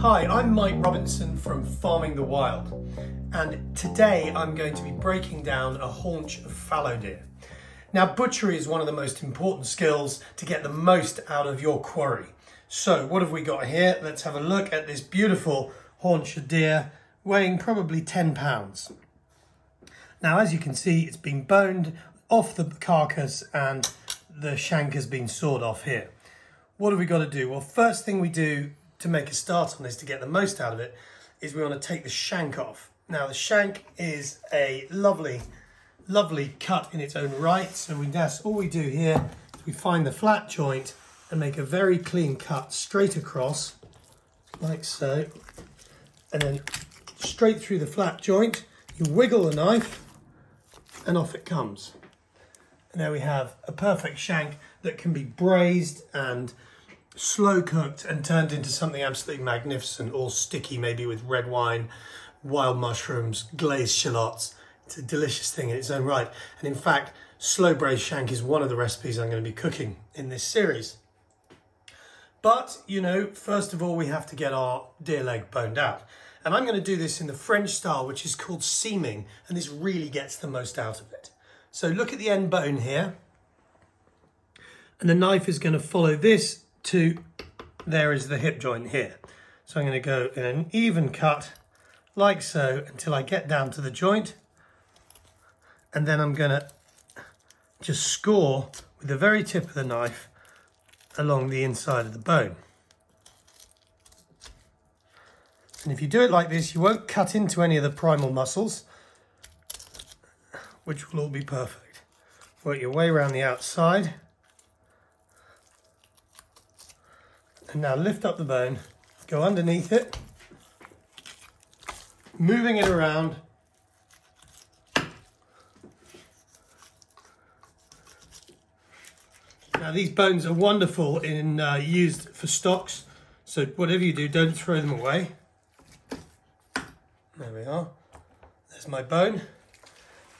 Hi, I'm Mike Robinson from Farming the Wild, and today I'm going to be breaking down a haunch of fallow deer. Now, butchery is one of the most important skills to get the most out of your quarry. So, what have we got here? Let's have a look at this beautiful haunch of deer weighing probably 10 pounds. Now, as you can see, it's been boned off the carcass and the shank has been sawed off here. What have we got to do? Well, first thing we do to make a start on this to get the most out of it is we want to take the shank off. Now, the shank is a lovely, lovely cut in its own right. So we, that's all we do here is we find the flat joint and make a very clean cut straight across, like so. And then straight through the flat joint, you wiggle the knife and off it comes. And there we have a perfect shank that can be braised and slow cooked and turned into something absolutely magnificent, all sticky, maybe with red wine, wild mushrooms, glazed shallots. It's a delicious thing in its own right. And in fact, slow braised shank is one of the recipes I'm going to be cooking in this series. But, you know, first of all, we have to get our deer leg boned out. And I'm going to do this in the French style, which is called seaming, and this really gets the most out of it. So look at the end bone here. And the knife is going to follow this to, there is the hip joint here. So I'm going to go in an even cut, like so, until I get down to the joint. And then I'm going to just score with the very tip of the knife along the inside of the bone. And if you do it like this, you won't cut into any of the primal muscles, which will all be perfect. Work your way around the outside. And now lift up the bone, go underneath it, moving it around. Now these bones are wonderful in uh, used for stocks, so whatever you do, don't throw them away. There we are. There's my bone.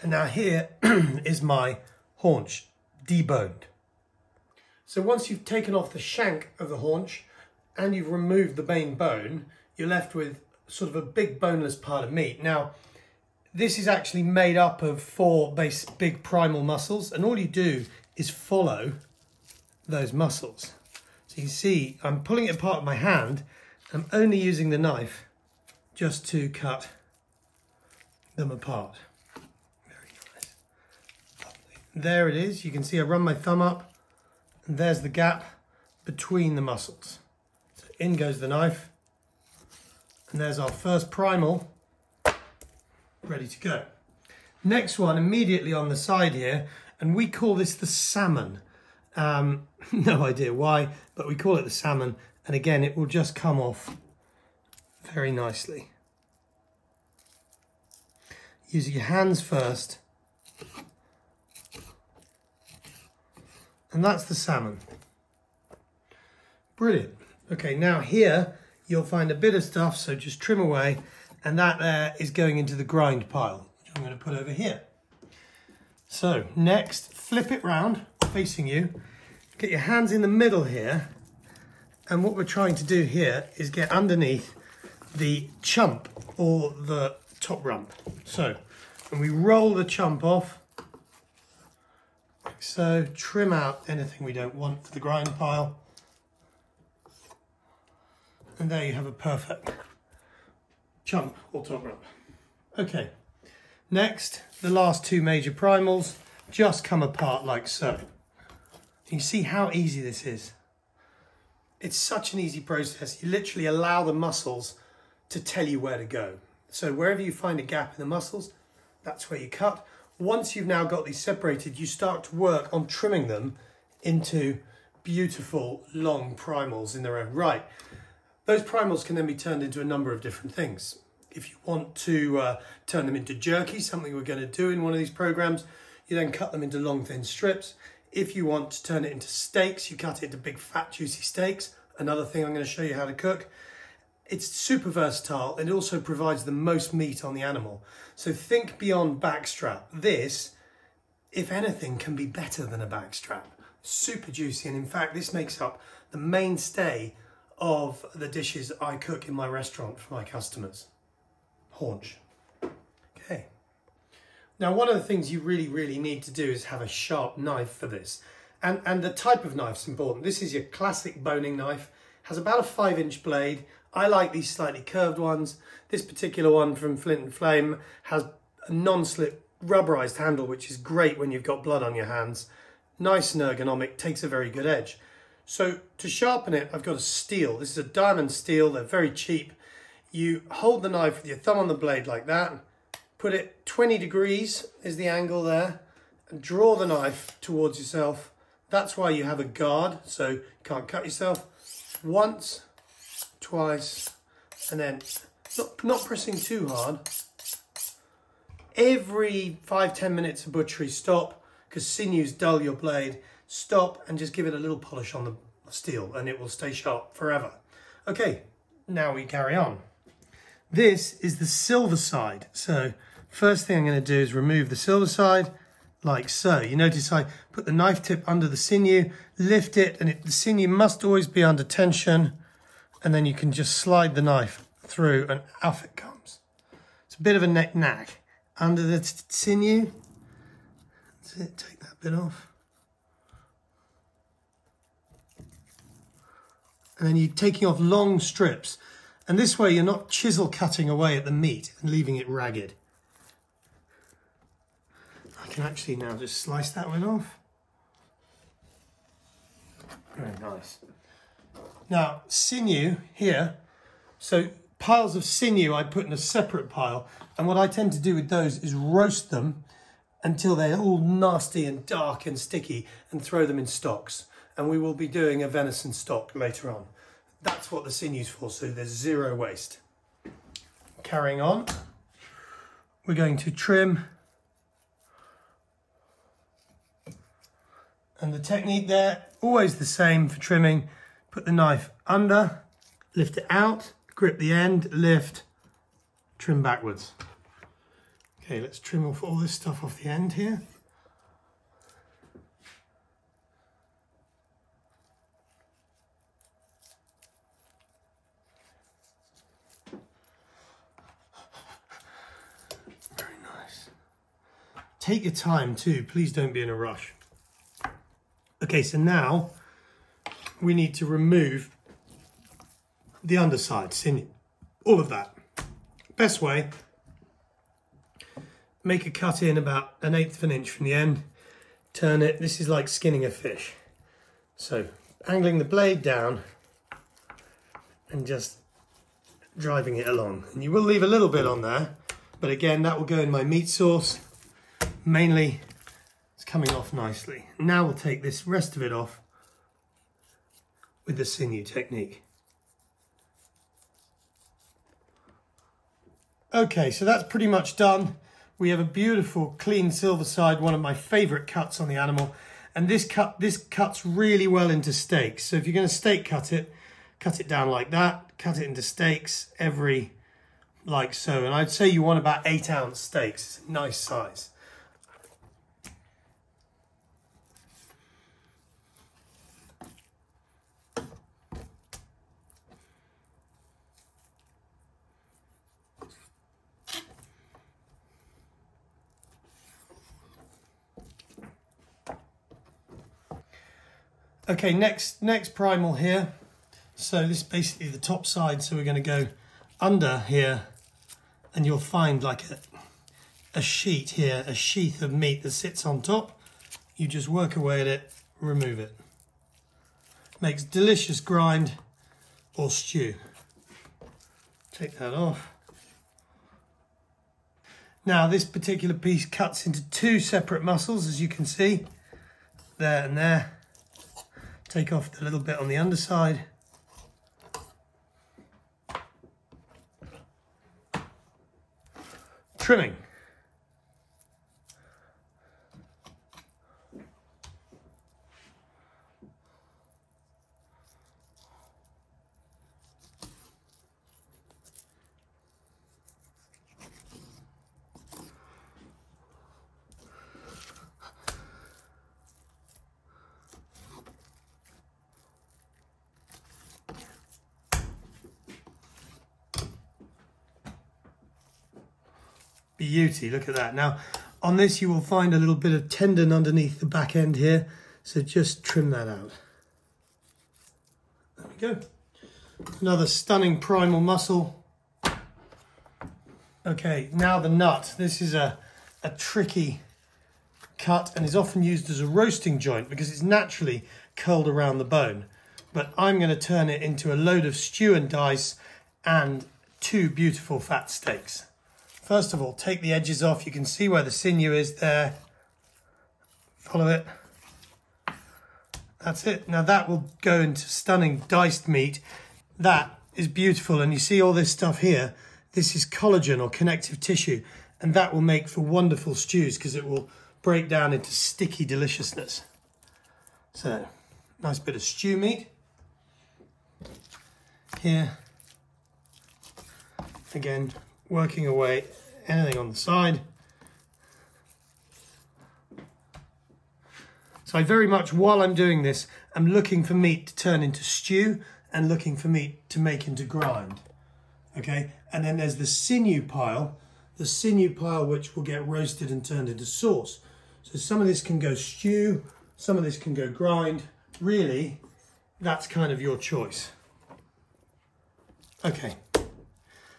And now here is my haunch, deboned. So once you've taken off the shank of the haunch and you've removed the main bone, you're left with sort of a big boneless part of meat. Now, this is actually made up of four base, big primal muscles, and all you do is follow those muscles. So you see, I'm pulling it apart with my hand. I'm only using the knife just to cut them apart. Very nice. There it is. You can see I run my thumb up and there's the gap between the muscles. So in goes the knife. And there's our first primal ready to go. Next one immediately on the side here, and we call this the salmon. Um, no idea why, but we call it the salmon. And again, it will just come off very nicely. Use your hands first And that's the salmon. Brilliant. Okay, now here you'll find a bit of stuff, so just trim away. And that there is going into the grind pile, which I'm going to put over here. So next, flip it round, facing you. Get your hands in the middle here. And what we're trying to do here is get underneath the chump or the top rump. So, and we roll the chump off so trim out anything we don't want for the grind pile. And there you have a perfect chump or top rump. Okay, next, the last two major primals just come apart like so. You see how easy this is. It's such an easy process. You literally allow the muscles to tell you where to go. So wherever you find a gap in the muscles, that's where you cut once you've now got these separated, you start to work on trimming them into beautiful long primals in their own right. Those primals can then be turned into a number of different things. If you want to uh, turn them into jerky, something we're going to do in one of these programs, you then cut them into long thin strips. If you want to turn it into steaks, you cut it into big fat juicy steaks. Another thing I'm going to show you how to cook. It's super versatile and it also provides the most meat on the animal. So think beyond backstrap. This, if anything, can be better than a backstrap. Super juicy and in fact this makes up the mainstay of the dishes I cook in my restaurant for my customers. Haunch. Okay. Now, one of the things you really, really need to do is have a sharp knife for this. And, and the type of knife is important. This is your classic boning knife. Has about a five inch blade. I like these slightly curved ones. This particular one from Flint and Flame has a non-slip rubberized handle, which is great when you've got blood on your hands. Nice and ergonomic, takes a very good edge. So to sharpen it, I've got a steel. This is a diamond steel, they're very cheap. You hold the knife with your thumb on the blade like that, put it 20 degrees is the angle there, and draw the knife towards yourself. That's why you have a guard, so you can't cut yourself. Once, twice, and then not, not pressing too hard. Every five, 10 minutes of butchery, stop, because sinews dull your blade. Stop and just give it a little polish on the steel and it will stay sharp forever. Okay, now we carry on. This is the silver side. So first thing I'm going to do is remove the silver side like so. You notice I put the knife tip under the sinew, lift it, and it, the sinew must always be under tension, and then you can just slide the knife through and off it comes. It's a bit of a neck knack. Under the sinew, that's it, take that bit off. And then you're taking off long strips. And this way you're not chisel cutting away at the meat and leaving it ragged. I can actually now just slice that one off. Very nice. Now, sinew here, so piles of sinew I put in a separate pile, and what I tend to do with those is roast them until they're all nasty and dark and sticky and throw them in stocks. And we will be doing a venison stock later on. That's what the sinew's for, so there's zero waste. Carrying on, we're going to trim And the technique there, always the same for trimming. Put the knife under, lift it out, grip the end, lift, trim backwards. Okay, let's trim off all this stuff off the end here. Very nice. Take your time too, please don't be in a rush. Okay, so now we need to remove the underside, all of that. Best way, make a cut in about an eighth of an inch from the end, turn it, this is like skinning a fish. So angling the blade down and just driving it along. And you will leave a little bit on there, but again, that will go in my meat sauce, mainly it's coming off nicely. Now we'll take this rest of it off with the sinew technique. Okay, so that's pretty much done. We have a beautiful clean silver side, one of my favorite cuts on the animal. And this cut this cuts really well into steaks. So if you're going to steak cut it, cut it down like that, cut it into steaks every like so. And I'd say you want about eight ounce steaks, nice size. Okay, next next primal here. So this is basically the top side. So we're going to go under here and you'll find like a, a sheet here, a sheath of meat that sits on top. You just work away at it, remove it. Makes delicious grind or stew. Take that off. Now this particular piece cuts into two separate muscles as you can see, there and there. Take off the little bit on the underside. Trimming. Beauty, look at that. Now, on this you will find a little bit of tendon underneath the back end here, so just trim that out. There we go. Another stunning primal muscle. Okay, now the nut. This is a, a tricky cut and is often used as a roasting joint because it's naturally curled around the bone. But I'm going to turn it into a load of stew and dice and two beautiful fat steaks. First of all, take the edges off. You can see where the sinew is there. Follow it. That's it. Now that will go into stunning diced meat. That is beautiful. And you see all this stuff here. This is collagen or connective tissue. And that will make for wonderful stews because it will break down into sticky deliciousness. So, nice bit of stew meat. Here, again, working away anything on the side. So I very much, while I'm doing this, I'm looking for meat to turn into stew and looking for meat to make into grind. Okay, and then there's the sinew pile, the sinew pile which will get roasted and turned into sauce. So some of this can go stew, some of this can go grind. Really, that's kind of your choice. Okay,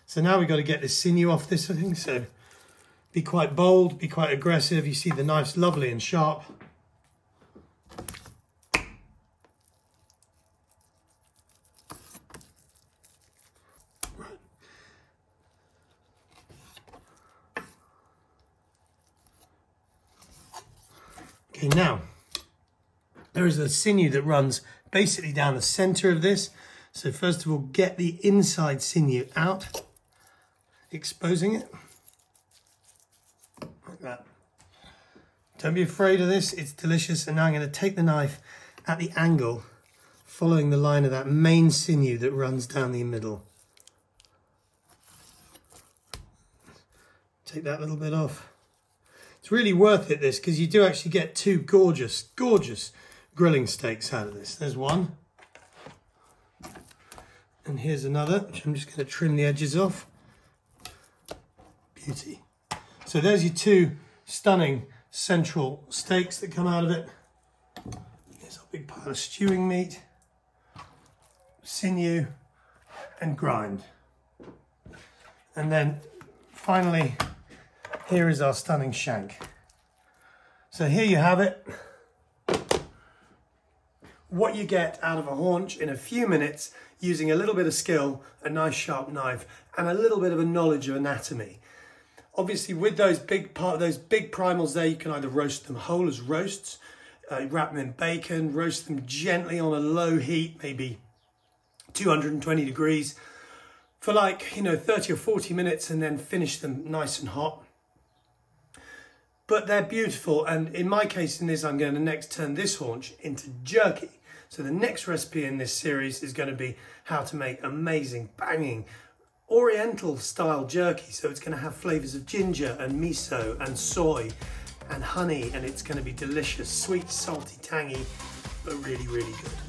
so now we've got to get this sinew off this, I think. So be quite bold, be quite aggressive. You see the knife's lovely and sharp. Okay, now, there is a sinew that runs basically down the center of this. So first of all, get the inside sinew out, exposing it, like that. Don't be afraid of this, it's delicious. And now I'm gonna take the knife at the angle, following the line of that main sinew that runs down the middle. Take that little bit off. It's really worth it, this, because you do actually get two gorgeous, gorgeous grilling steaks out of this. There's one. And here's another, which I'm just going to trim the edges off. Beauty. So there's your two stunning central steaks that come out of it. There's a big pile of stewing meat, sinew, and grind. And then finally, here is our stunning shank. So here you have it. What you get out of a haunch in a few minutes using a little bit of skill, a nice sharp knife, and a little bit of a knowledge of anatomy. Obviously, with those big part, those big primals there, you can either roast them whole as roasts, uh, wrap them in bacon, roast them gently on a low heat, maybe 220 degrees, for like you know 30 or 40 minutes, and then finish them nice and hot but they're beautiful. And in my case, in this, I'm going to next turn this haunch into jerky. So the next recipe in this series is going to be how to make amazing, banging, oriental style jerky. So it's going to have flavors of ginger and miso and soy and honey, and it's going to be delicious, sweet, salty, tangy, but really, really good.